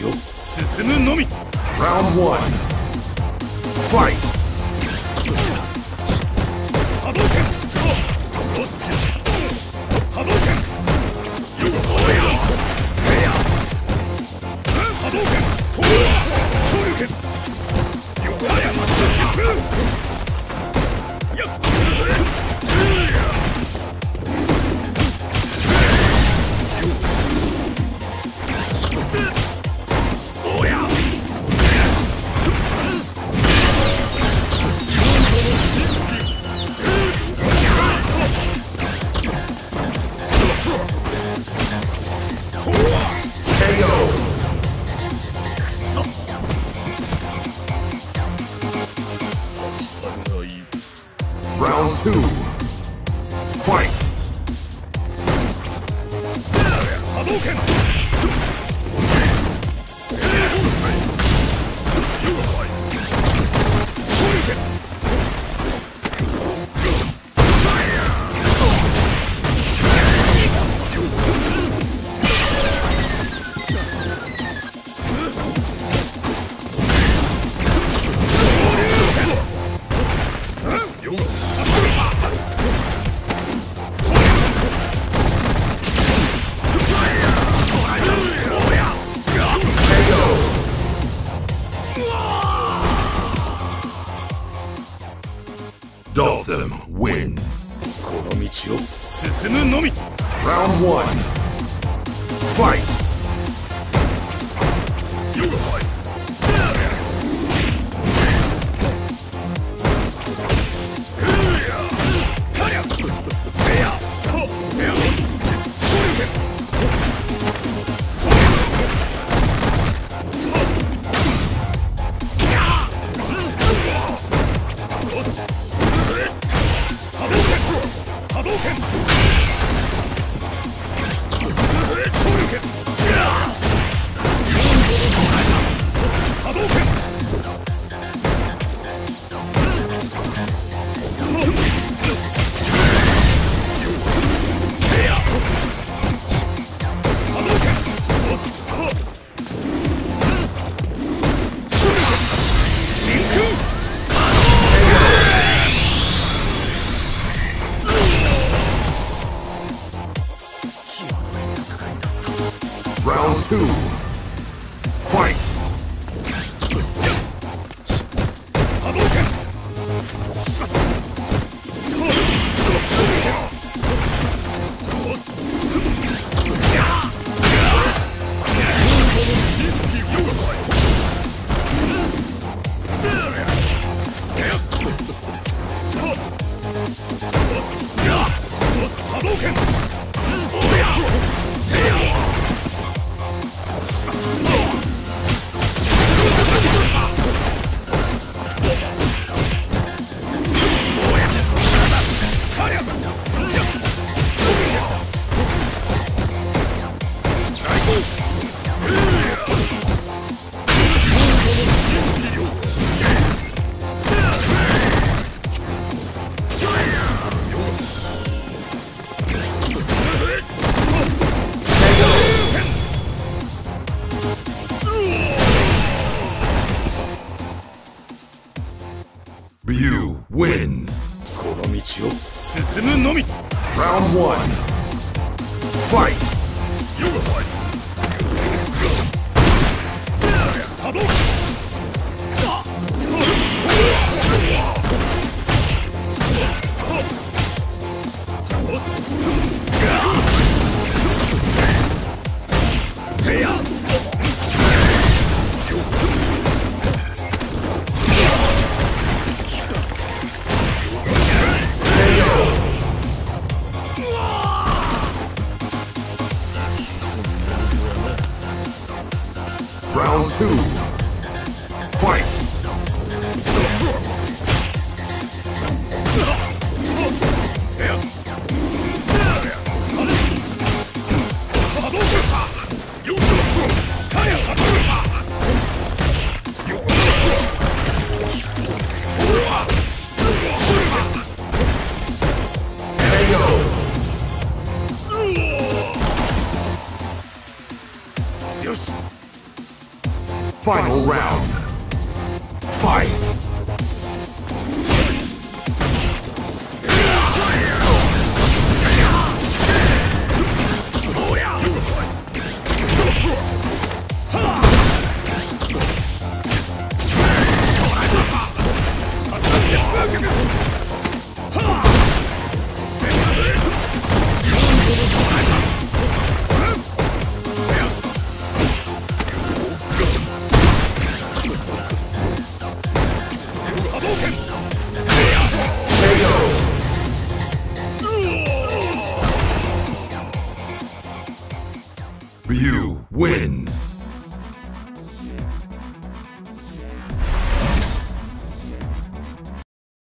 道を進むのみ Round 1 Fight Round two. Fight! them wins. この道を進むのみ Round 1 Fight! You fight! Hit. Round one. Fight! Round two. Fight! Final round. Fight. Ryu wins.